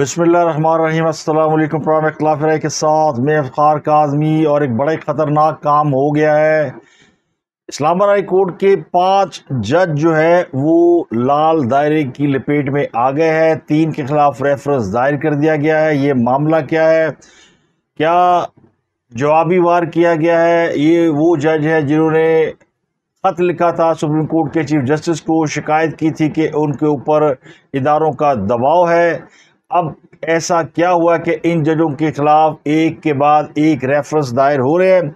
بسم اللہ الرحمن الرحیم، السلام علیکم پروگرام اختلاف رائے کے ساتھ میں افخار کاظمی اور ایک بڑے خطرناک کام ہو گیا ہے۔ اسلام آباد ہائی کورٹ کے پانچ جج جو ہے، وہ لال دائرے کی لپیٹ میں آ گئے ہیں۔ تین کے خلاف ریفرنس دائر کر دیا گیا ہے۔ یہ معاملہ کیا ہے؟ کیا جوابی وار کیا گیا ہے؟ یہ وہ جج ہے جنہوں نے خط لکھا تھا۔ سپریم کورٹ کے چیف جسٹس کو شکایت کی تھی کہ ان کے اوپر اداروں کا دباؤ ہے۔ اب ایسا کیا ہوا کہ ان ججوں کے خلاف ایک کے بعد ایک ریفرنس دائر ہو رہے ہیں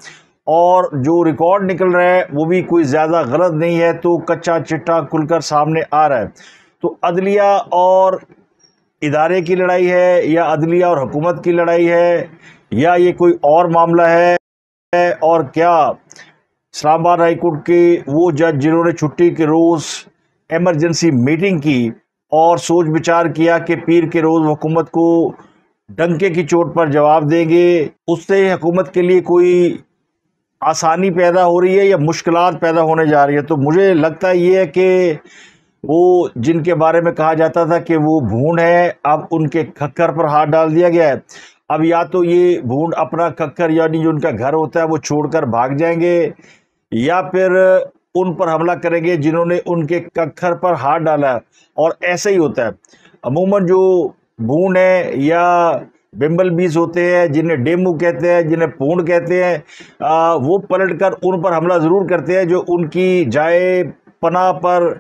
اور جو ریکارڈ نکل رہا ہے وہ بھی کوئی زیادہ غلط نہیں ہے، تو کچا چٹا کھل کر سامنے آ رہا ہے۔ تو عدلیہ اور ادارے کی لڑائی ہے یا عدلیہ اور حکومت کی لڑائی ہے یا یہ کوئی اور معاملہ ہے؟ اور کیا اسلام آباد ہائی کورٹ کے وہ جج جنہوں نے چھٹی کے روز ایمرجنسی میٹنگ کی اور سوچ بچار کیا کہ پیر کے روز حکومت کو ڈنکے کی چوٹ پر جواب دیں گے۔ اس سے حکومت کے لیے کوئی آسانی پیدا ہو رہی ہے یا مشکلات پیدا ہونے جا رہی ہے؟ تو مجھے لگتا یہ ہے کہ وہ جن کے بارے میں کہا جاتا تھا کہ وہ بھون ہے، اب ان کے کھکر پر ہاتھ ڈال دیا گیا ہے۔ اب یا تو یہ بھون اپنا کھکر یعنی جو ان کا گھر ہوتا ہے، وہ چھوڑ کر بھاگ جائیں گے یا پھر ان پر حملہ کریں گے جنہوں نے ان کے ککھر پر ہاتھ ڈالا اور ایسا ہی ہوتا ہے۔ عموماً جو بھون ہے یا بمبل بیس ہوتے ہیں، جنہیں ڈیمو کہتے ہیں، جنہیں پونڈ کہتے ہیں وہ پلٹ کر ان پر حملہ ضرور کرتے ہیں جو ان کی جائے پناہ پر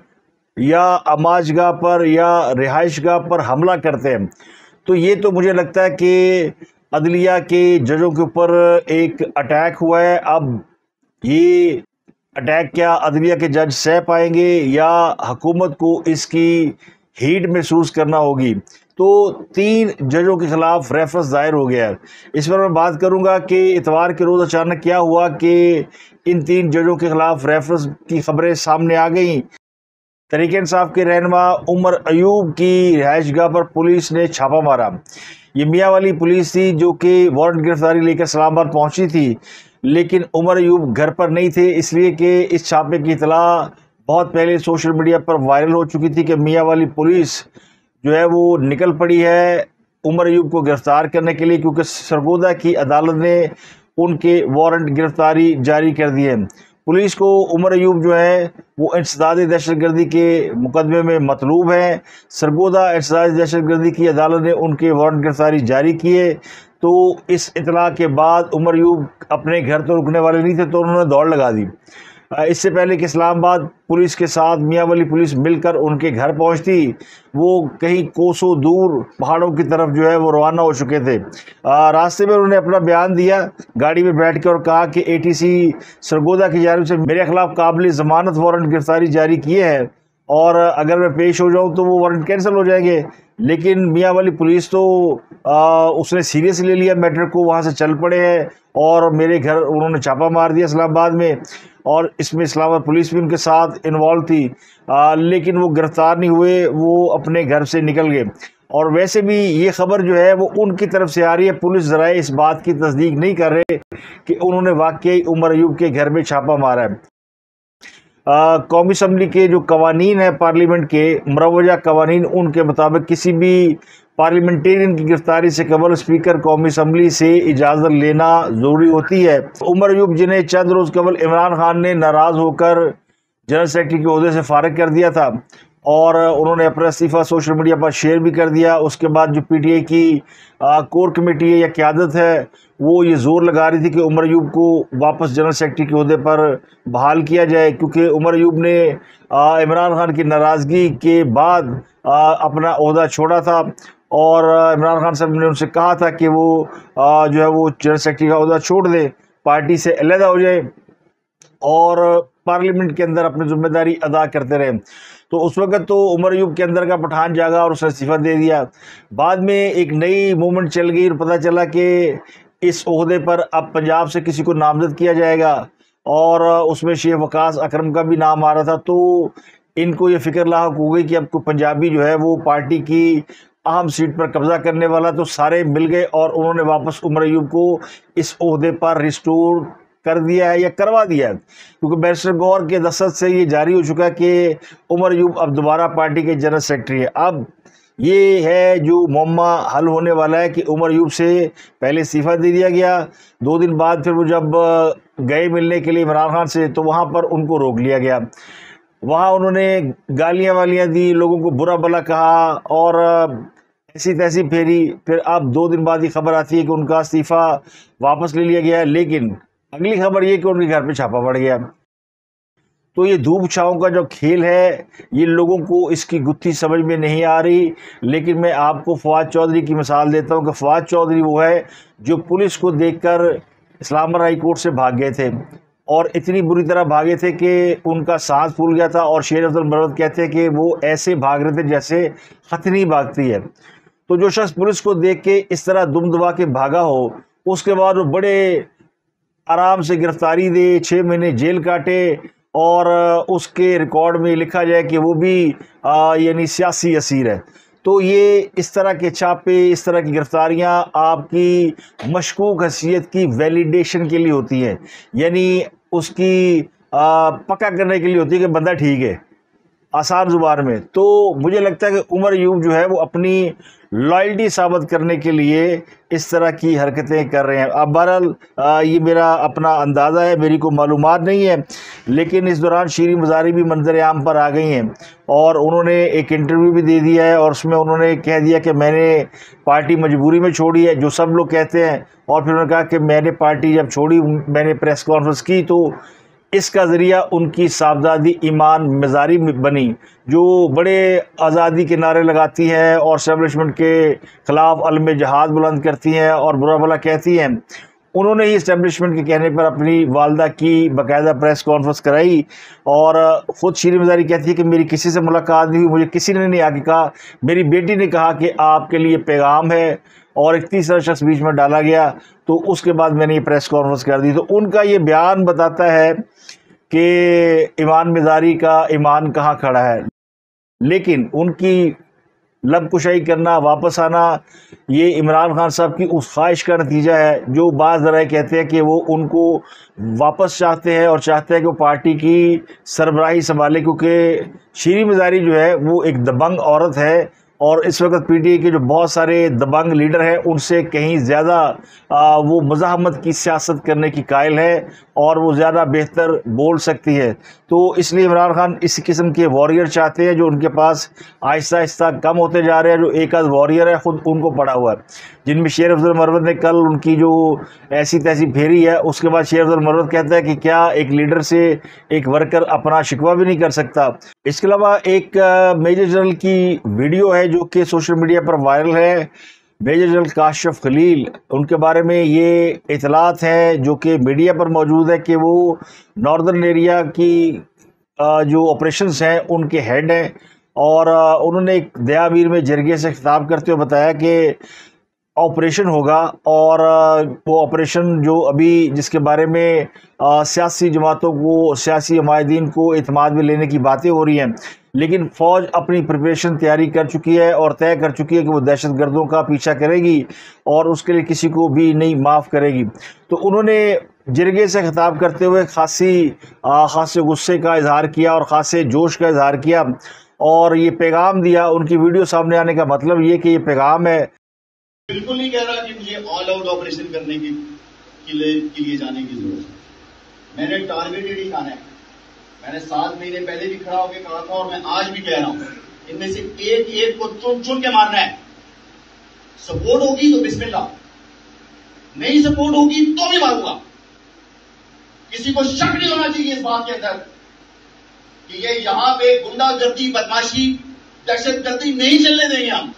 یا اماج گاہ پر یا رہائش گاہ پر حملہ کرتے ہیں۔ تو یہ تو مجھے لگتا ہے کہ عدلیہ کے ججوں کے اوپر ایک اٹیک ہوا ہے۔ اب یہ اٹیک کیا عدلیہ کے جج سہ پائیں گے یا حکومت کو اس کی ہیٹ محسوس کرنا ہوگی؟ تو تین ججوں کے خلاف ریفرنس دائر ہو گیا ہے۔ اس پر میں بات کروں گا کہ اتوار کے روز اچانک کیا ہوا کہ ان تین ججوں کے خلاف ریفرنس کی خبریں سامنے آ گئیں۔ طریقہ انصاف کے رہنما عمر ایوب کی رہائش گاہ پر پولیس نے چھاپا مارا۔ یہ میاں والی پولیس تھی جو کہ وارنٹ گرفتاری لے کر اسلام آباد پہنچی تھی۔ لیکن عمر ایوب گھر پر نہیں تھے، اس لیے کہ اس چھاپے کی اطلاع بہت پہلے سوشل میڈیا پر وائرل ہو چکی تھی کہ میاں والی پولیس جو ہے وہ نکل پڑی ہے عمر ایوب کو گرفتار کرنے کے لیے، کیونکہ سرگودا کی عدالت نے ان کے وارنٹ گرفتاری جاری کر دیے پولیس کو عمر ایوب جو ہے وہ انسدادی دہشت گردی کے مقدمے میں مطلوب ہیں سرگودا انسدادی دہشت گردی کی عدالت نے ان کے وارنٹ گرفتاری جاری کیے۔ تو اس اطلاع کے بعد عمر یوب اپنے گھر تو رکنے والے نہیں تھے تو انہوں نے دوڑ لگا دی۔ اس سے پہلے کہ اسلام آباد پولیس کے ساتھ میاں والی پولیس مل کر ان کے گھر پہنچتی، وہ کہیں کوسوں دور پہاڑوں کی طرف جو ہے وہ روانہ ہو چکے تھے۔ راستے میں انہوں نے اپنا بیان دیا، گاڑی میں بیٹھ کے اور کہا کہ اے ٹی سی سرگودا کی جانب سے میرے خلاف قابل ضمانت وارنٹ گرفتاری جاری کیے ہیں اور اگر میں پیش ہو جاؤں تو وہ وارنٹ کینسل ہو جائیں گے۔ لیکن میاں والی پولیس تو اس نے سیریس لے لیا میٹر کو، وہاں سے چل پڑے ہیں اور میرے گھر انہوں نے چھاپا مار دیا اسلام آباد میں اور اس میں اسلام آباد پولیس بھی ان کے ساتھ انوالو تھی۔ لیکن وہ گرفتار نہیں ہوئے، وہ اپنے گھر سے نکل گئے۔ اور ویسے بھی یہ خبر جو ہے، وہ ان کی طرف سے آ رہی ہے۔ پولیس ذرائع اس بات کی تصدیق نہیں کر رہے کہ انہوں نے واقعی عمر ایوب کے گھر میں چھاپا مارا ہے۔ قومی اسمبلی کے جو قوانین ہیں پارلیمنٹ کے، مروجہ قوانین ان کے مطابق کسی بھی پارلیمنٹیرین کی گرفتاری سے قبل اسپیکر قومی اسمبلی سے اجازت لینا ضروری ہوتی ہے۔ عمر ایوب، جنہیں چند روز قبل عمران خان نے ناراض ہو کر جنرل سیکرٹری کے عہدے سے فارغ کر دیا تھا۔ اور انہوں نے اپنا استعفیٰ سوشل میڈیا پر شیئر بھی کر دیا۔ اس کے بعد جو پی ٹی آئی کی کور کمیٹی ہے یا قیادت ہے، وہ یہ زور لگا رہی تھی کہ عمر ایوب کو واپس جنرل سیکرٹری کے عہدے پر بحال کیا جائے، کیونکہ عمر ایوب نے عمران خان کی ناراضگی کے بعد اپنا عہدہ چھوڑا تھا۔ اور عمران خان صاحب نے ان سے کہا تھا کہ وہ جو ہے وہ جنرل سیکرٹری کا عہدہ چھوڑ دے پارٹی سے علیحدہ ہو جائے اور پارلیمنٹ کے اندر اپنی ذمہ داری ادا کرتے رہے تو اس وقت تو عمر ایوب کے اندر کا پٹھان جاگا اور اس نے استعفیٰ دے دیا۔ بعد میں ایک نئی موومنٹ چل گئی اور پتہ چلا کہ اس عہدے پر اب پنجاب سے کسی کو نامزد کیا جائے گا اور اس میں شیخ وقاص اکرم کا بھی نام آ رہا تھا۔ تو ان کو یہ فکر لاحق ہو گئی کہ اب کوئی پنجابی جو ہے وہ پارٹی کی اہم سیٹ پر قبضہ کرنے والا تو سارے مل گئے اور انہوں نے واپس عمر ایوب کو اس عہدے پر ریسٹور کر دیا ہے یا کروا دیا ہے۔ کیونکہ بیرسٹر گور کے دست سے یہ جاری ہو چکا ہے کہ عمر ایوب اب دوبارہ پارٹی کے جنرل سیکرٹری ہے اب یہ ہے جو معمہ حل ہونے والا ہے کہ عمر یوب سے پہلے استعفیٰ دے دیا گیا۔ دو دن بعد پھر وہ جب گئے ملنے کے لیے عمران خان سے تو وہاں پر ان کو روک لیا گیا۔ وہاں انہوں نے گالیاں والیاں دی لوگوں کو برا بلا کہا اور ایسی تیسی پھیری۔ پھر اب دو دن بعد ہی خبر آتی ہے کہ ان کا استعفیٰ واپس لے لیا گیا لیکن اگلی خبر یہ کہ ان کے گھر پہ چھاپا پڑ گیا۔ تو یہ دھوپ چھاؤں کا جو کھیل ہے، یہ لوگوں کو اس کی گتھی سمجھ میں نہیں آ رہی۔ لیکن میں آپ کو فواد چودھری کی مثال دیتا ہوں کہ فواد چودھری وہ ہے جو پولیس کو دیکھ کر اسلام آباد ہائی کورٹ سے بھاگ گئے تھے۔ اور اتنی بری طرح بھاگے تھے کہ ان کا سانس پھول گیا تھا اور شیر افضل مرد کہتے ہیں کہ وہ ایسے بھاگ رہے تھے جیسے ختنی بھاگتی ہے۔ تو جو شخص پولیس کو دیکھ کے اس طرح دم دبا کے بھاگا ہو، اس کے بعد وہ بڑے آرام سے گرفتاری دے، چھ مہینے جیل کاٹے اور اس کے ریکارڈ میں لکھا جائے کہ وہ بھی یعنی سیاسی اسیر ہے۔ تو یہ اس طرح کے چھاپے، اس طرح کی گرفتاریاں آپ کی مشکوک حیثیت کی ویلیڈیشن کے لیے ہوتی ہیں۔ یعنی اس کی پکا کرنے کے لیے ہوتی ہے کہ بندہ ٹھیک ہے، آسان زبان میں۔ تو مجھے لگتا ہے کہ عمر یوب جو ہے وہ اپنی لائلٹی ثابت کرنے کے لیے اس طرح کی حرکتیں کر رہے ہیں۔ اب بہرحال یہ میرا اپنا اندازہ ہے، میری کو معلومات نہیں ہے، لیکن اس دوران شیریں مزاری بھی منظر عام پر آ گئی ہیں۔ اور انہوں نے ایک انٹرویو بھی دے دیا ہے، اور اس میں انہوں نے کہہ دیا کہ میں نے پارٹی مجبوری میں چھوڑی ہے، جو سب لوگ کہتے ہیں۔ اور پھر انہوں نے کہا کہ میں نے پارٹی جب چھوڑی، میں نے پریس کانفرنس کی تو اس کا ذریعہ ان کی صاحبزادی ایمان مزاری بنی، جو بڑے آزادی کے نعرے لگاتی ہیں اور اسٹیبلشمنٹ کے خلاف علم جہاد بلند کرتی ہیں اور برا بلا کہتی ہیں۔ انہوں نے ہی اسٹیبلشمنٹ کے کہنے پر اپنی والدہ کی باقاعدہ پریس کانفرنس کرائی اور خود شیریں مزاری کہتی ہے کہ میری کسی سے ملاقات نہیں ہوئی، مجھے کسی نے نہیں آگے کہا، میری بیٹی نے کہا کہ آپ کے لیے پیغام ہے۔ اور ایک تیسرا شخص بیچ میں ڈالا گیا تو اس کے بعد میں نے یہ پریس کانفرنس کر دی۔ تو ان کا یہ بیان بتاتا ہے کہ ایمان مزاری کا ایمان کہاں کھڑا ہے۔ لیکن ان کی لب کشائی کرنا، واپس آنا، یہ عمران خان صاحب کی اس خواہش کا نتیجہ ہے جو بعض ذرائع کہتے ہیں کہ وہ ان کو واپس چاہتے ہیں اور چاہتے ہیں کہ وہ پارٹی کی سربراہی سنبھالے کیونکہ شیریں مزاری جو ہے وہ ایک دبنگ عورت ہے۔ اور اس وقت پی ٹی اے کے جو بہت سارے دبنگ لیڈر ہیں، ان سے کہیں زیادہ وہ مزاحمت کی سیاست کرنے کی قائل ہے اور وہ زیادہ بہتر بول سکتی ہے تو اس لیے عمران خان اس قسم کے واریر چاہتے ہیں جو ان کے پاس آہستہ آہستہ کم ہوتے جا رہے ہیں، جو ایک آدھ واریر ہے، خود ان کو پڑا ہوا ہے۔ جن میں شیر افضل مرود نے کل ان کی جو ایسی تیسی پھیری ہے، اس کے بعد شیر افضل مرود کہتا ہے کہ کیا ایک لیڈر سے ایک ورکر اپنا شکوہ بھی نہیں کر سکتا۔ اس کے علاوہ ایک میجر جنرل کی ویڈیو ہے جو کہ سوشل میڈیا پر وائرل ہے۔ میجر جنرل کاشف خلیل، ان کے بارے میں یہ اطلاعات ہیں جو کہ میڈیا پر موجود ہے کہ وہ ناردرن ایریا کی جو آپریشنز ہیں، ان کے ہیڈ ہیں۔ اور انہوں نے ایک دیا میر میں جرگے سے خطاب کرتے ہوئے بتایا کہ آپریشن ہوگا اور وہ آپریشن جو ابھی جس کے بارے میں سیاسی جماعتوں کو، سیاسی عمائدین کو اعتماد میں لینے کی باتیں ہو رہی ہیں۔ لیکن فوج اپنی پریپریشن تیاری کر چکی ہے اور طے کر چکی ہے کہ وہ دہشت گردوں کا پیچھا کرے گی اور اس کے لیے کسی کو بھی نہیں معاف کرے گی۔ تو انہوں نے جرگے سے خطاب کرتے ہوئے خاصی خاصے غصے کا اظہار کیا اور خاصے جوش کا اظہار کیا اور یہ پیغام دیا۔ ان کی ویڈیو سامنے آنے کا مطلب یہ کہ یہ پیغام ہے۔ بالکل نہیں کہہ رہا کہ مجھے آل آؤٹ آپریشن کرنے کی، کے لیے جانے کی ضرورت ہے۔ میں نے ٹارگیٹڈ ہی کھانا ہے۔ میں نے سات مہینے پہلے بھی کھڑا ہو کے کہا تھا اور میں آج بھی کہہ رہا ہوں۔ ان میں سے ایک ایک کو چن چن کے مارنا ہے۔ سپورٹ ہوگی تو بسم اللہ۔ نہیں سپورٹ ہوگی تو بھی ماروں گا۔ کسی کو شک نہیں ہونا چاہیے اس بات کے اندر کہ یہ یہاں پہ گنڈا گردی بدماشی دہشت گردی نہیں چلنے دیں گے ہم۔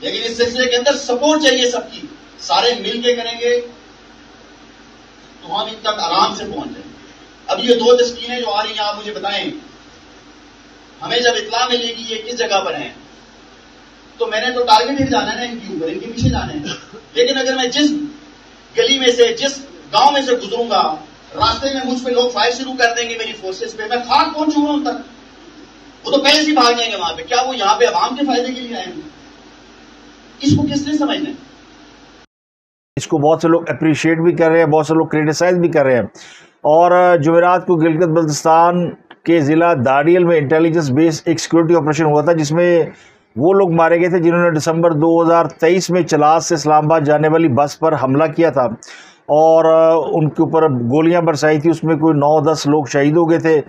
لیکن اس سلسلے کے اندر سپورٹ چاہیے سب کی۔ سارے مل کے کریں گے۔ تو ہم ان تک آرام سے پہنچ جائیں۔ گے اب یہ دو تسکینیں جو آ رہی ہیں، آپ مجھے بتائیں۔ ہمیں جب اطلاع ملے گی یہ کس جگہ پر ہیں، تو میں نے تو ٹارگیٹ ہی جانا ہے نا ان کے اوپر، ان کے پیچھے جانا ہے۔ لیکن اگر میں جس گلی میں سے، جس گاؤں میں سے گزروں گا، راستے میں مجھ پہ لوگ فائر شروع کر دیں گے میری فورسز پہ، میں خاک پہنچوں گا ان تک؟ وہ تو پہلے سے بھاگ جائیں گے وہاں پہ۔ کیا وہ یہاں پہ عوام کے فائدے کے لیے آئے ہیں اس کو کس نے سمجھنا ہے؟ اس کو بہت سے لوگ اپریشیٹ بھی کر رہے ہیں، بہت سے لوگ کریٹیسائز بھی کر رہے ہیں۔ اور جمعرات کو گلگت بلتستان کے ضلع داڑیل میں انٹیلیجنس بیس ایک سیکورٹی آپریشن ہوا تھا، جس میں وہ لوگ مارے گئے تھے جنہوں نے دسمبر دو ہزار تیئیس میں چلاس سے اسلام آباد جانے والی بس پر حملہ کیا تھا۔ اور ان کے اوپر گولیاں برسائی تھی اس میں کوئی نو دس لوگ شہید ہو گئے تھے۔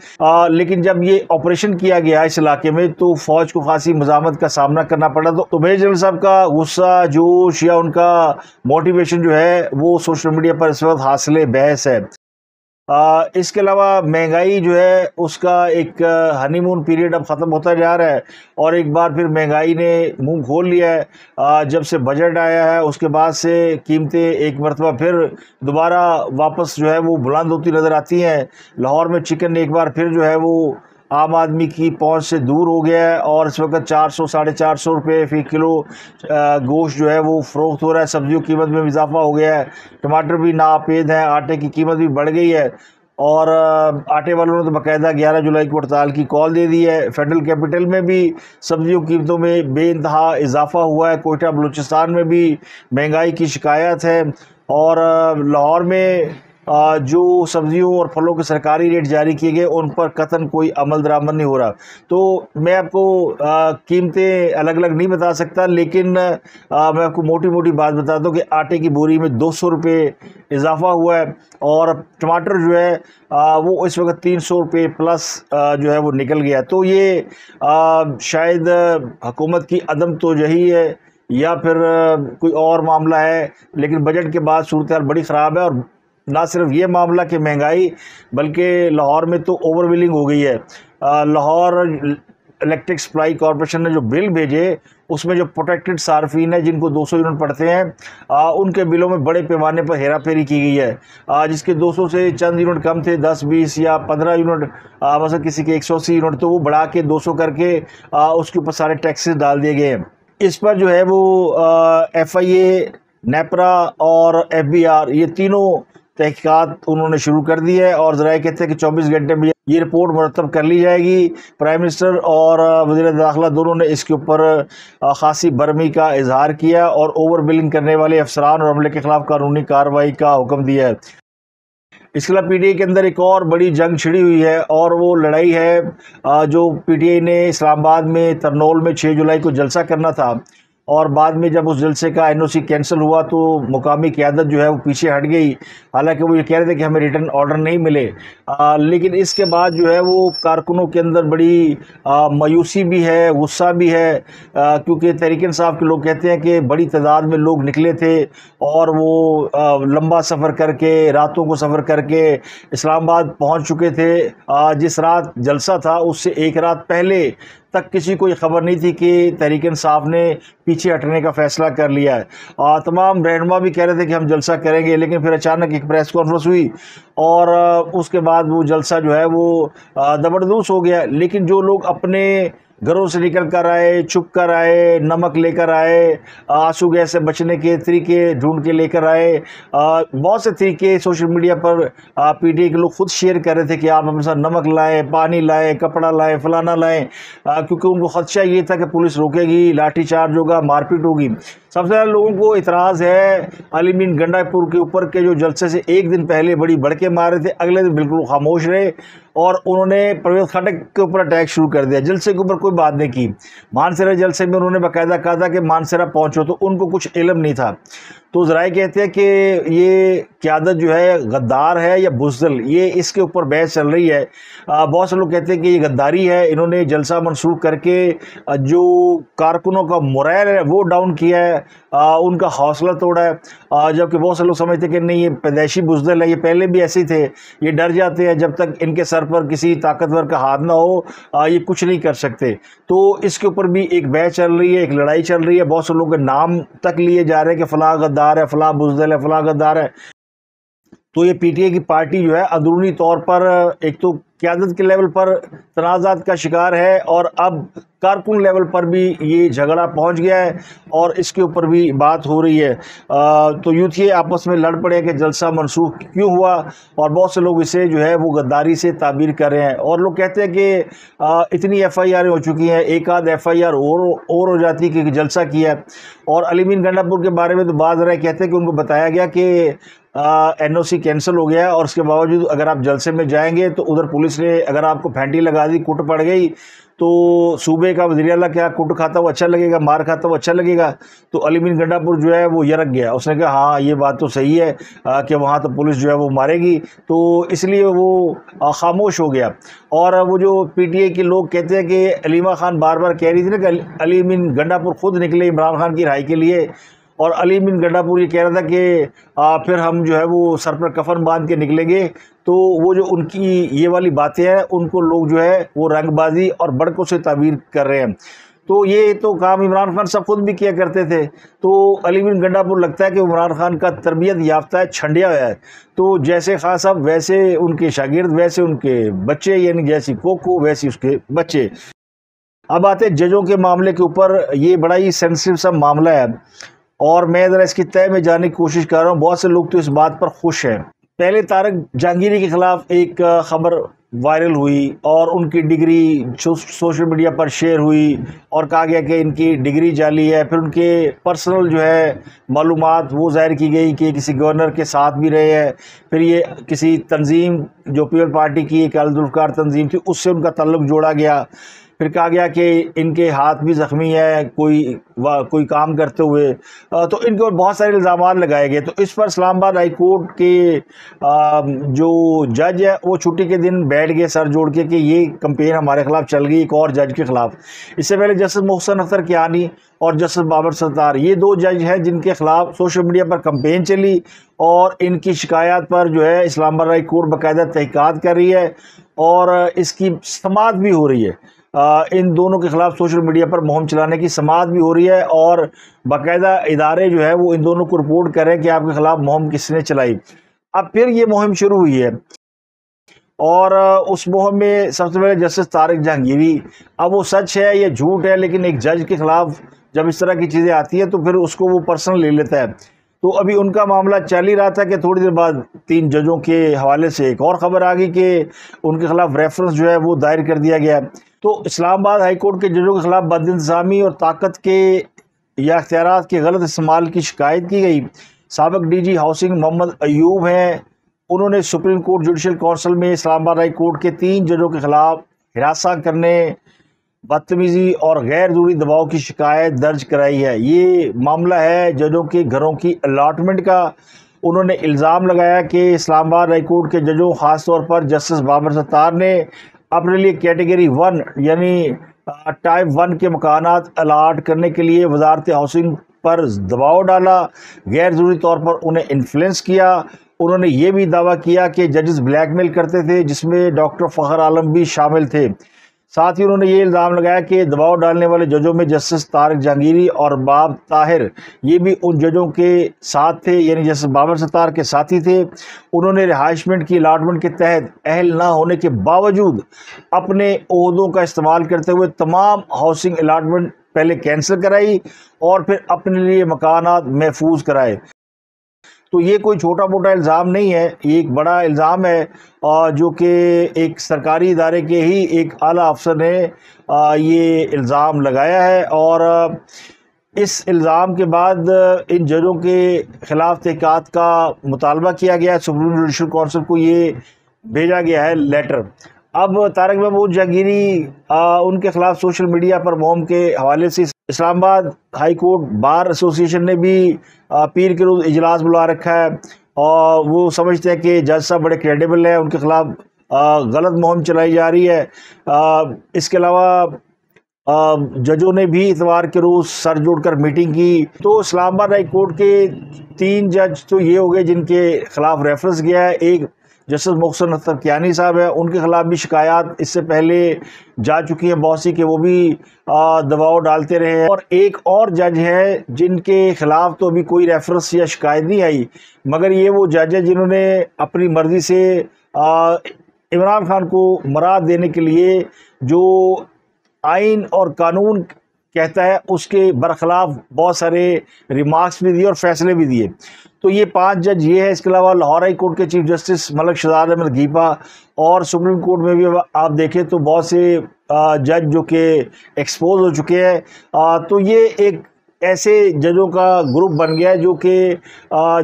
لیکن جب یہ آپریشن کیا گیا اس علاقے میں، تو فوج کو خاصی مزامت کا سامنا کرنا پڑا۔ تو میجر جنرل صاحب کا غصہ، جوش یا ان کا موٹیویشن جو ہے، وہ سوشل میڈیا پر اس وقت حاصل بحث ہے۔ اس کے علاوہ مہنگائی جو ہے، اس کا ایک ہنی مون پیریڈ اب ختم ہوتا جا رہا ہے اور ایک بار پھر مہنگائی نے منہ کھول لیا ہے۔ جب سے بجٹ آیا ہے، اس کے بعد سے قیمتیں ایک مرتبہ پھر دوبارہ واپس جو ہے وہ بلند ہوتی نظر آتی ہیں۔ لاہور میں چکن ایک بار پھر جو ہے وہ عام آدمی کی پہنچ سے دور ہو گیا ہے اور اس وقت چار سو، ساڑھے چار سو روپے فی کلو گوشت جو ہے وہ فروخت ہو رہا ہے، سبزیوں کی قیمت میں اضافہ ہو گیا ہے۔ ٹماٹر بھی ناپید ہیں، آٹے کی قیمت بھی بڑھ گئی ہے۔ اور آٹے والوں نے تو باقاعدہ گیارہ جولائی کو ہڑتال کی کال دے دی ہے۔ فیڈرل کیپٹل میں بھی سبزیوں قیمتوں میں بے انتہا اضافہ ہوا ہے۔ کوئٹہ بلوچستان میں بھی مہنگائی کی شکایت ہے اور لاہور میں جو سبزیوں اور پھلوں کے سرکاری ریٹ جاری کیے گئے، ان پر قطن کوئی عمل درآمد نہیں ہو رہا۔ تو میں آپ کو قیمتیں الگ الگ نہیں بتا سکتا، لیکن میں آپ کو موٹی موٹی بات بتا دوں کہ آٹے کی بوری میں دو سو روپے اضافہ ہوا ہے اور ٹماٹر جو ہے وہ اس وقت تین سو روپے پلس جو ہے وہ نکل گیا۔ تو یہ شاید حکومت کی عدم تو یہی ہے یا پھر کوئی اور معاملہ ہے، لیکن بجٹ کے بعد صورتحال بڑی خراب ہے اور نہ صرف یہ معاملہ کہ مہنگائی، بلکہ لاہور میں تو اوور ویلنگ ہو گئی ہے۔ لاہور الیکٹرک سپلائی کارپوریشن نے جو بل بھیجے، اس میں جو پروٹیکٹڈ صارفین ہیں، جن کو دو سو یونٹ پڑھتے ہیں ان کے بلوں میں بڑے پیمانے پر ہیرا پھیری کی گئی ہے۔ جس کے دو سو سے چند یونٹ کم تھے، دس، بیس یا پندرہ یونٹ مثلا کسی کے ایک سو اسی یونٹ، تو وہ بڑھا کے دو سو کر کے اس کے اوپر سارے ٹیکسز ڈال دیے گئے۔ ہیں اس پر جو ہے وہ ایف آئی اے نیپرا اور ایف بی آر یہ تینوں تحقیقات انہوں نے شروع کر دی ہے اور ذرائع کہتے ہیں کہ چوبیس گھنٹے میں یہ رپورٹ مرتب کر لی جائے گی۔ پرائم منسٹر اور وزیر داخلہ دونوں نے اس کے اوپر خاصی برمی کا اظہار کیا اور اوور بلنگ کرنے والے افسران اور عملے کے خلاف قانونی کارروائی کا حکم دیا ہے۔ اس کے علاوہ پی ٹی آئی کے اندر ایک اور بڑی جنگ چھڑی ہوئی ہے اور وہ لڑائی ہے جو پی ٹی آئی نے اسلام آباد میں ترنول میں چھ جولائی کو جلسہ کرنا تھا۔ اور بعد میں جب اس جلسے کا این او سی کینسل ہوا تو مقامی قیادت جو ہے وہ پیچھے ہٹ گئی۔ حالانکہ وہ یہ کہہ رہے تھے کہ ہمیں ریٹرن آرڈر نہیں ملے۔ لیکن اس کے بعد جو ہے وہ کارکنوں کے اندر بڑی مایوسی بھی ہے، غصہ بھی ہے۔ کیونکہ تحریک انصاف کے لوگ کہتے ہیں کہ بڑی تعداد میں لوگ نکلے تھے اور وہ لمبا سفر کر کے، راتوں کو سفر کر کے اسلام آباد پہنچ چکے تھے۔ جس رات جلسہ تھا اس سے ایک رات پہلے تک کسی کو یہ خبر نہیں تھی کہ تحریک انصاف نے پیچھے ہٹنے کا فیصلہ کر لیا ہے۔ تمام رہنما بھی کہہ رہے تھے کہ ہم جلسہ کریں گے، لیکن پھر اچانک ایک پریس کانفرنس ہوئی اور اس کے بعد وہ جلسہ جو ہے وہ دبردوس ہو گیا۔ لیکن جو لوگ اپنے گھروں سے نکل کر آئے، چھپ کر آئے، نمک لے کر آئے آنسو گیس سے بچنے کے طریقے ڈھونڈ کے لے کر آئے۔ بہت سے طریقے سوشل میڈیا پر پی ٹی کے لوگ خود شیئر کر رہے تھے کہ آپ اپنے ساتھ نمک لائیں، پانی لائیں، کپڑا لائیں، فلانا لائیں۔ کیونکہ ان کو خدشہ یہ تھا کہ پولیس روکے گی، لاٹھی چارج ہوگا، مار پیٹ ہوگی۔ سب سے زیادہ لوگوں کو اعتراض ہے علیمین گنڈا پور کے اوپر کے جو جلسے سے ایک دن پہلے بڑی بڑکے مارے تھے، اگلے دن بالکل خاموش رہے اور انہوں نے پرویز خٹک کے اوپر اٹیک شروع کر دیا۔ جلسے کے اوپر کوئی بات نہیں کی۔ مانسرا جلسے میں انہوں نے باقاعدہ کہا تھا کہ مانسرا پہنچو تو ان کو کچھ علم نہیں تھا۔ تو ذرائع کہتے ہیں کہ یہ قیادت جو ہے، غدار ہے یا بزدل، یہ اس کے اوپر بحث چل رہی ہے۔ بہت سے لوگ کہتے ہیں کہ یہ غداری ہے۔ انہوں نے جلسہ منسوخ کر کے جو کارکنوں کا مرائل ہے، وہ ڈاؤن کیا ہے۔ ان کا حوصلہ توڑا ہے۔ جبکہ بہت سے لوگ سمجھتے کہ نہیں، یہ پیدائشی بزدل ہے یہ پہلے بھی ایسے ہی تھے۔ یہ ڈر جاتے ہیں جب تک ان کے سر پر کسی طاقتور کا ہاتھ نہ ہو۔ یہ کچھ نہیں کر سکتے۔ تو اس کے اوپر بھی ایک بہ چل رہی ہے، ایک لڑائی چل رہی ہے۔ بہت سے لوگوں کے نام تک لیے جا رہے ہیں کہ فلاں غدار ہے، فلاں بزدل ہے، فلاں غدار ہے۔ تو یہ پی ٹی اے کی پارٹی جو ہے اندرونی طور پر، ایک تو قیادت کے لیول پر تنازعات کا شکار ہے اور اب کارکن لیول پر بھی یہ جھگڑا پہنچ گیا ہے اور اس کے اوپر بھی بات ہو رہی ہے۔ تو یوتھ یہ آپس میں لڑ پڑے کہ جلسہ منسوخ کیوں ہوا اور بہت سے لوگ اسے جو ہے وہ غداری سے تعبیر کر رہے ہیں۔ اور لوگ کہتے ہیں کہ اتنی ایف آئی آریں ہو چکی ہیں، ایک آدھ ایف آئی آر اور اور ہو جاتی کہ جلسہ کیا ہے۔ اور علیمین گنڈا پور کے بارے میں تو بعض رہے کہتے ہیں کہ ان کو بتایا گیا کہ این او سی کینسل ہو گیا اور اس کے باوجود اگر آپ جلسے میں جائیں گے تو ادھر پولیس نے اگر آپ کو پھینٹی لگا دی، کٹ پڑ گئی، تو صوبے کا وزیر اللہ کیا کٹ کھاتا وہ اچھا لگے گا، مار کھاتا وہ اچھا لگے گا؟ تو علی بن گنڈا پور جو ہے وہ یرک گیا۔ اس نے کہا ہاں یہ بات تو صحیح ہے کہ وہاں تو پولیس جو ہے وہ مارے گی۔ تو اس لیے وہ خاموش ہو گیا۔ اور وہ جو پی ٹی اے کے لوگ کہتے ہیں کہ علیمہ خان بار بار کہہ رہی تھی نا کہ علی بن گنڈا پور خود نکلے عمران خان کی رہائی کے لیے اور علی بن گڈا پور یہ کہہ رہا تھا کہ پھر ہم جو ہے وہ سر پر کفن باندھ کے نکلیں گے۔ تو وہ جو ان کی یہ والی باتیں ہیں، ان کو لوگ جو ہے وہ رنگ بازی اور بڑکوں سے تعبیر کر رہے ہیں۔ تو یہ تو کام عمران خان صاحب خود بھی کیا کرتے تھے۔ تو علی بن گنڈا پور لگتا ہے کہ عمران خان کا تربیت یافتہ ہے، چھنڈیا ہوا ہے۔ تو جیسے خان صاحب، ویسے ان کے شاگرد، ویسے ان کے بچے یعنی جیسی کوکو، ویسی اس کے بچے۔ اب آتے ججوں کے معاملے کے اوپر، یہ بڑا ہی سینسٹیو سا معاملہ ہے۔ اور میں ذرا اس کی طے میں جانے کی کوشش کر رہا ہوں، بہت سے لوگ تو اس بات پر خوش ہیں۔ پہلے تارک جہانگیری کے خلاف ایک خبر وائرل ہوئی اور ان کی ڈگری سوشل میڈیا پر شیئر ہوئی اور کہا گیا کہ ان کی ڈگری جالی ہے۔ پھر ان کے پرسنل جو ہے معلومات وہ ظاہر کی گئی کہ کسی گورنر کے ساتھ بھی رہے ہیں۔ پھر یہ کسی تنظیم جو پیپل پارٹی کی ایک الدلفکار تنظیم تھی، اس سے ان کا تعلق جوڑا گیا۔ پھر کہا گیا کہ ان کے ہاتھ بھی زخمی ہے، کوئی کوئی کام کرتے ہوئے۔ تو ان کے اوپر بہت سارے الزامات لگائے گئے۔ تو اس پر اسلام آباد ہائی کورٹ کے جو جج ہے، وہ چھٹی کے دن بیٹھ گئے سر جوڑ کے کہ یہ کمپین ہمارے خلاف چل گئی ایک اور جج کے خلاف۔ اس سے پہلے جسٹس محسن اختر کیانی اور جسٹس بابر ستار، یہ دو جج ہیں جن کے خلاف سوشل میڈیا پر کمپین چلی اور ان کی شکایات پر جو ہے اسلام آباد ہائی کورٹ باقاعدہ تحقیقات کر رہی ہے اور اس کی سماعت بھی ہو رہی ہے۔ ان دونوں کے خلاف سوشل میڈیا پر مہم چلانے کی سماعت بھی ہو رہی ہے اور باقاعدہ ادارے جو ہے وہ ان دونوں کو رپورٹ کریں کہ آپ کے خلاف مہم کس نے چلائی۔ اب پھر یہ مہم شروع ہوئی ہے اور اس مہم میں سب سے پہلے جسٹس طارق جہانگیری اب وہ سچ ہے یا جھوٹ ہے، لیکن ایک جج کے خلاف جب اس طرح کی چیزیں آتی ہیں تو پھر اس کو وہ پرسنل لے لیتا ہے۔ تو ابھی ان کا معاملہ چل ہی رہا تھا کہ تھوڑی دیر بعد تین ججوں کے حوالے سے ایک اور خبر آ گئی کہ ان کے خلاف ریفرنس جو ہے وہ دائر کر دیا گیا۔ تو اسلام آباد ہائی کورٹ کے ججوں کے خلاف بد انتظامی اور طاقت کے یا اختیارات کے غلط استعمال کی شکایت کی گئی۔ سابق D G housing Muhammad Ayub ہیں۔ انہوں نے سپریم کورٹ جوڈیشل کونسل میں اسلام آباد ہائی کورٹ کے تین ججوں کے خلاف ہراساں کرنے، بدتمیزی اور غیر ضروری دباؤ کی شکایت درج کرائی ہے۔ یہ معاملہ ہے ججوں کے گھروں کی الاٹمنٹ کا۔ انہوں نے الزام لگایا کہ اسلام آباد ہائی کورٹ کے ججوں، خاص طور پر جسٹس بابر ستار نے اپنے لیے کیٹیگری ون یعنی ٹائپ ون کے مکانات الاٹ کرنے کے لیے وزارت ہاؤسنگ پر دباؤ ڈالا۔ غیر ضروری طور پر انہیں انفلوئنس کیا۔ انہوں نے یہ بھی دعویٰ کیا کہ ججز بلیک میل کرتے تھے، جس میں ڈاکٹر فخر عالم بھی شامل تھے۔ ساتھ ہی انہوں نے یہ الزام لگایا کہ دباؤ ڈالنے والے ججوں میں جسٹس طارق جہانگیری اور باب طاہر، یہ بھی ان ججوں کے ساتھ تھے یعنی جسٹس بابر ستار کے ساتھی تھے۔ انہوں نے رہائشمنٹ کی الاٹمنٹ کے تحت اہل نہ ہونے کے باوجود اپنے عہدوں کا استعمال کرتے ہوئے تمام ہاؤسنگ الاٹمنٹ پہلے کینسل کرائی اور پھر اپنے لیے مکانات محفوظ کرائے۔ تو یہ کوئی چھوٹا موٹا الزام نہیں ہے، یہ ایک بڑا الزام ہے۔ جو کہ ایک سرکاری ادارے کے ہی ایک اعلیٰ افسر نے یہ الزام لگایا ہے۔ اور اس الزام کے بعد ان ججوں کے خلاف تحقیقات کا مطالبہ کیا گیا۔ ہے سپریم جوڈیشل کونسل کو یہ بھیجا گیا ہے لیٹر۔ اب طارق محمود جہانگیری ان کے خلاف سوشل میڈیا پر موم کے حوالے سے اس اسلام آباد ہائی کورٹ بار ایسوسیشن نے بھی پیر کے روز اجلاس بلا رکھا ہے اور وہ سمجھتے ہیں کہ جج صاحب بڑے کریڈیبل ہیں، ان کے خلاف غلط مہم چلائی جا رہی ہے۔ اس کے علاوہ ججوں نے بھی اتوار کے روز سر جوڑ کر میٹنگ کی۔ تو اسلام آباد ہائی کورٹ کے تین جج تو یہ ہو گئے جن کے خلاف ریفرنس گیا ہے۔ ایک جسٹس محسن اختر کیانی صاحب ہے ان کے خلاف بھی شکایات اس سے پہلے جا چکی ہیں بہت سی کہ وہ بھی دباؤ ڈالتے رہے ہیں۔ اور ایک اور جج ہے جن کے خلاف تو ابھی کوئی ریفرنس یا شکایت نہیں آئی، مگر یہ وہ جج ہے جنہوں نے اپنی مرضی سے عمران خان کو مراد دینے کے لیے جو آئین اور قانون کہتا ہے، اس کے برخلاف بہت سارے ریمارکس بھی دیے اور فیصلے بھی دیے۔ تو یہ پانچ جج یہ ہے اس کے علاوہ لاہور ہائی کورٹ کے چیف جسٹس ملک شہزاد احمد گیپا اور سپریم کورٹ میں بھی آپ دیکھیں تو بہت سے جج جو کہ ایکسپوز ہو چکے ہیں۔ تو یہ ایک ایسے ججوں کا گروپ بن گیا ہے جو کہ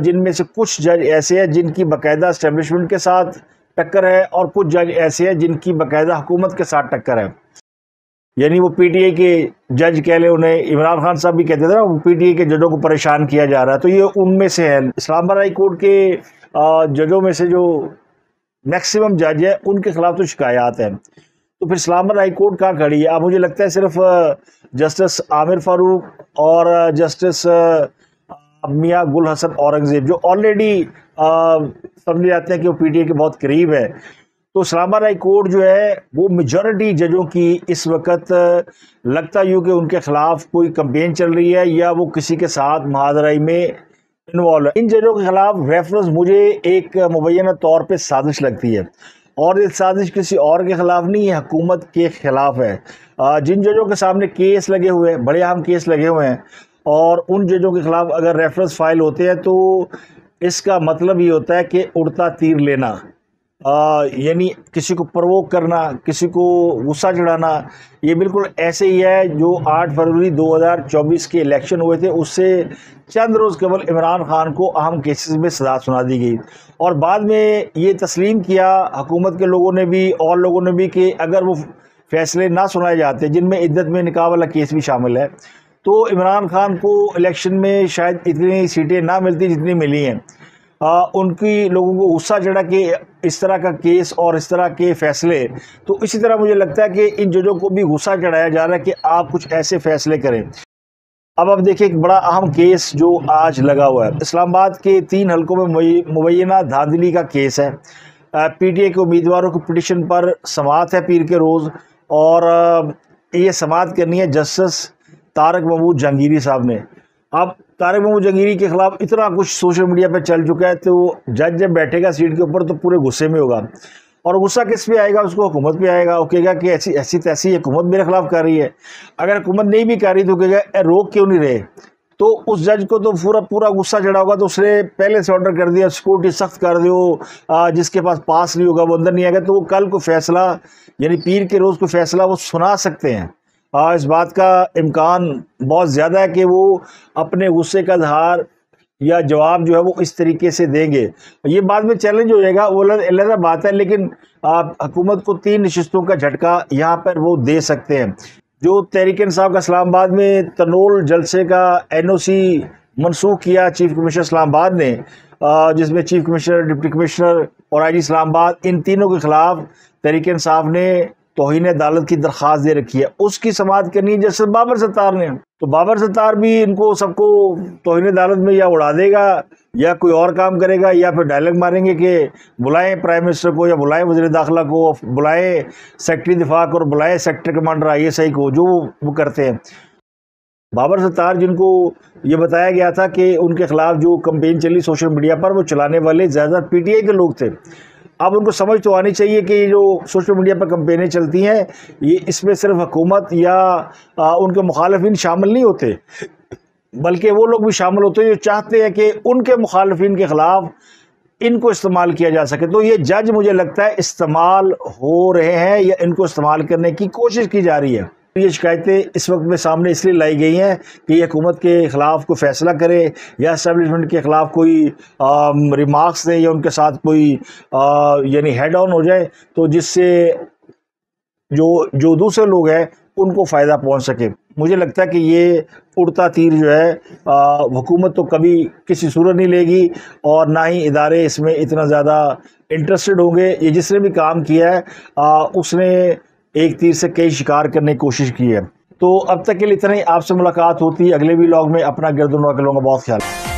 جن میں سے کچھ جج ایسے ہیں جن کی باقاعدہ اسٹیبلشمنٹ کے ساتھ ٹکر ہے اور کچھ جج ایسے ہیں جن کی باقاعدہ حکومت کے ساتھ ٹکر ہے۔ یعنی وہ پی ٹی اے کے جج کہہ لیں انہیں عمران خان صاحب بھی کہتے تھے نا، وہ پی ٹی اے کے ججوں کو پریشان کیا جا رہا ہے۔ تو یہ ان میں سے ہے۔ اسلام آباد ہائی کورٹ کے ججوں میں سے جو میکسیمم جج ہیں ان کے خلاف تو شکایات ہیں۔ تو پھر اسلام آباد ہائی کورٹ کہاں کھڑی ہے؟ اب مجھے لگتا ہے صرف جسٹس عامر فاروق اور جسٹس میاں گل حسن اورنگزیب جو آلریڈی سمجھے جاتے ہیں کہ وہ پی ٹی اے کے بہت قریب ہے تو اسلام آباد ہائی کورٹ جو ہے وہ میجورٹی ججوں کی اس وقت لگتا یوں کہ ان کے خلاف کوئی کمپین چل رہی ہے یا وہ کسی کے ساتھ محاذرائی میں انوالو ہے ان ججوں کے خلاف ریفرنس مجھے ایک مبینہ طور پہ سازش لگتی ہے۔ اور یہ سازش کسی اور کے خلاف نہیں ہے، حکومت کے خلاف ہے۔ جن ججوں کے سامنے کیس لگے ہوئے ہیں، بڑے اہم کیس لگے ہوئے ہیں، اور ان ججوں کے خلاف اگر ریفرنس فائل ہوتے ہیں تو اس کا مطلب یہ ہوتا ہے کہ اڑتا تیر لینا۔ یعنی کسی کو پروک کرنا، کسی کو غصہ چڑھانا یہ بالکل ایسے ہی ہے جو آٹھ فروری دو ہزار چوبیس کے الیکشن ہوئے تھے، اس سے چند روز قبل عمران خان کو اہم کیسز میں سزا سنا دی گئی۔ اور بعد میں یہ تسلیم کیا حکومت کے لوگوں نے بھی، اور لوگوں نے بھی کہ اگر وہ فیصلے نہ سنائے جاتے، جن میں عدت میں نکاح والا کیس بھی شامل ہے، تو عمران خان کو الیکشن میں شاید اتنی سیٹیں نہ ملتی جتنی ملی ہیں۔ ہاں، ان کی لوگوں کو غصہ چڑھا کہ اس طرح کا کیس اور اس طرح کے فیصلے۔ تو اسی طرح مجھے لگتا ہے کہ ان ججوں کو بھی غصہ چڑھایا جا رہا ہے کہ آپ کچھ ایسے فیصلے کریں۔ اب آپ دیکھیں ایک بڑا اہم کیس جو آج لگا ہوا ہے۔ اسلام آباد کے تین حلقوں میں مبینہ دھاندلی کا کیس ہے۔ پی ٹی اے کے امیدواروں کی پٹیشن پر سماعت ہے پیر کے روز اور یہ سماعت کرنی ہے جسٹس تارک محمود جہانگیری صاحب نے۔ اب طارق محمود جنگیری کے خلاف اتنا کچھ سوشل میڈیا پہ چل چکا ہے تو جج جب بیٹھے گا سیٹ کے اوپر تو پورے غصے میں ہوگا۔ اور غصہ کس پہ آئے گا؟ اس کو حکومت پہ آئے گا۔ وہ کہے گا کہ ایسی ایسی تیسی حکومت میرے خلاف کر رہی ہے۔ اگر حکومت نہیں بھی کر رہی تو کہے گا روک کیوں نہیں رہے؟ تو اس جج کو تو پورا پورا غصہ چڑھا ہوگا تو اس نے پہلے سے آرڈر کر دیا سیکورٹی سخت کر دیو جس کے پاس پاس نہیں ہوگا، وہ اندر نہیں آئے گا تو وہ کل کو فیصلہ یعنی پیر کے روز کو فیصلہ وہ سنا سکتے ہیں۔ ہاں، اس بات کا امکان بہت زیادہ ہے کہ وہ اپنے غصے کا اظہار یا جواب جو ہے وہ اس طریقے سے دیں گے۔ یہ بعد میں چیلنج ہو جائے گا، وہ علیحدہ بات ہے، لیکن آپ حکومت کو تین نشستوں کا جھٹکا یہاں پر وہ دے سکتے ہیں۔ جو تحریک انصاف کا اسلام آباد میں تنول جلسے کا این او سی منسوخ کیا چیف کمشنر اسلام آباد نے جس میں چیف کمشنر، ڈپٹی کمشنر اور آئی جی اسلام آباد، ان تینوں کے خلاف تحریک انصاف نے توہین عدالت کی درخواست دے رکھی ہے۔ اس کی سماعت کرنی ہے جیسے بابر ستار نے۔ تو بابر ستار بھی ان کو سب کو توہین عدالت میں یا اڑا دے گا، یا کوئی اور کام کرے گا، یا پھر ڈائلگ ماریں گے کہ بلائیں پرائم منسٹر کو یا بلائیں وزیر داخلہ کو، بلائیں سیکٹری دفاع کو اور بلائیں sector commander I S I کو، جو وہ کرتے ہیں۔ بابر ستار جن کو یہ بتایا گیا تھا کہ ان کے خلاف جو کمپین چلی سوشل میڈیا پر، وہ چلانے والے زیادہ پی ٹی آئی کے لوگ تھے۔ اب ان کو سمجھ تو آنی چاہیے کہ یہ جو سوشل میڈیا پر کمپینیں چلتی ہیں، یہ اس میں صرف حکومت یا ان کے مخالفین شامل نہیں ہوتے۔ بلکہ وہ لوگ بھی شامل ہوتے ہیں جو چاہتے ہیں کہ ان کے مخالفین کے خلاف ان کو استعمال کیا جا سکے۔ تو یہ جج مجھے لگتا ہے استعمال ہو رہے ہیں یا ان کو استعمال کرنے کی کوشش کی جا رہی ہے۔ یہ شکایتیں اس وقت میں سامنے اس لیے لائی گئی ہیں کہ یہ حکومت کے خلاف کوئی فیصلہ کرے یا اسٹیبلشمنٹ کے خلاف کوئی ریمارکس دے یا ان کے ساتھ کوئی یعنی ہیڈ آن ہو جائے تو جس سے جو جو دوسرے لوگ ہیں ان کو فائدہ پہنچ سکے۔ مجھے لگتا ہے کہ یہ اڑتا تیر جو ہے حکومت تو کبھی کسی صورت نہیں لے گی اور نہ ہی ادارے اس میں اتنا زیادہ انٹرسٹڈ ہوں گے۔ یہ جس نے بھی کام کیا ہے اس نے ایک تیر سے کئی شکار کرنے کی کوشش کی ہے۔ تو اب تک کے لیے اتنا ہی۔ آپ سے ملاقات ہوتی ہے اگلے بھی میں۔ اپنا گردن لوں کا بہت خیال۔